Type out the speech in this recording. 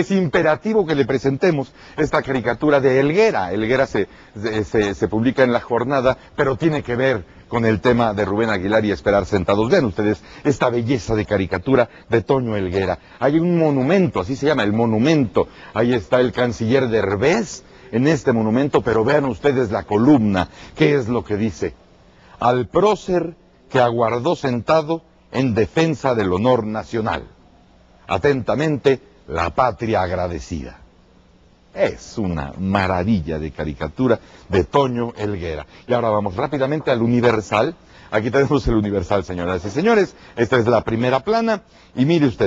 es imperativo que le presentemos esta caricatura de Elguera. Elguera se, se, publica en la jornada, pero tiene que ver con el tema de Rubén Aguilar y Esperar Sentados. Vean ustedes esta belleza de caricatura de Toño Elguera. Hay un monumento, así se llama, el monumento. Ahí está el canciller de Herbés en este monumento, pero vean ustedes la columna. ¿Qué es lo que dice? Al prócer que aguardó sentado en defensa del honor nacional. Atentamente, la patria agradecida. Es una maravilla de caricatura de Toño Elguera. Y ahora vamos rápidamente al Universal. Aquí tenemos el Universal, señoras y señores. Esta es la primera plana. Y mire usted,